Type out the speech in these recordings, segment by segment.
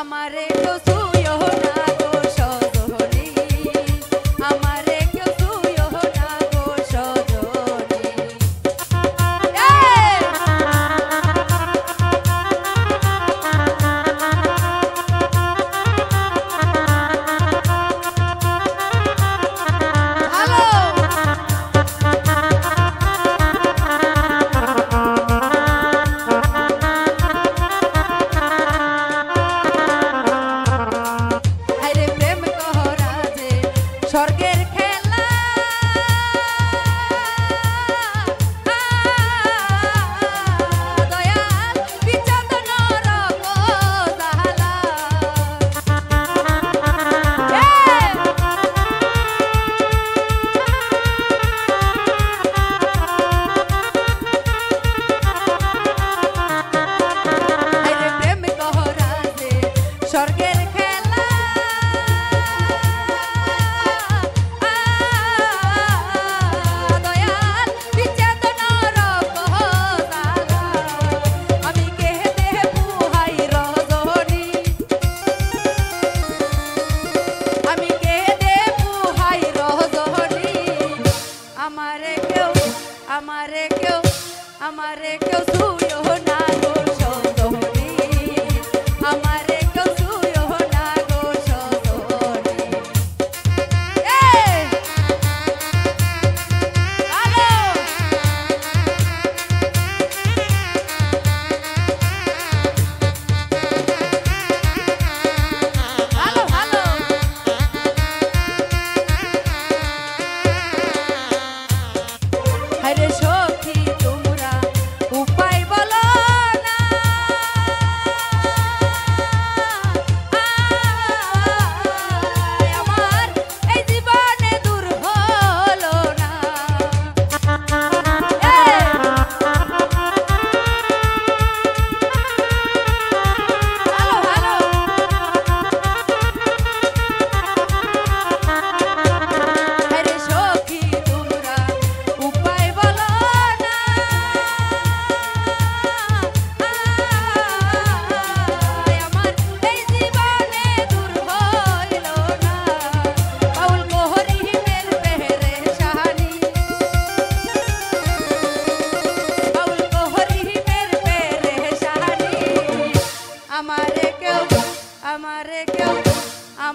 amarelos.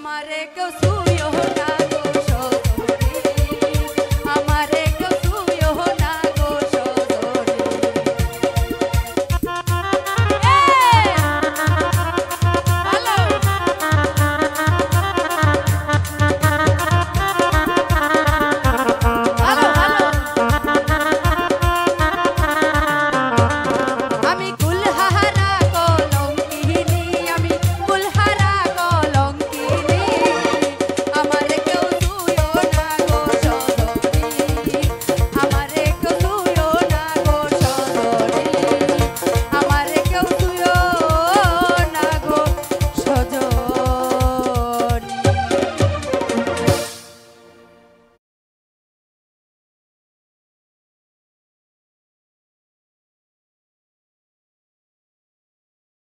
मारे कसूर हो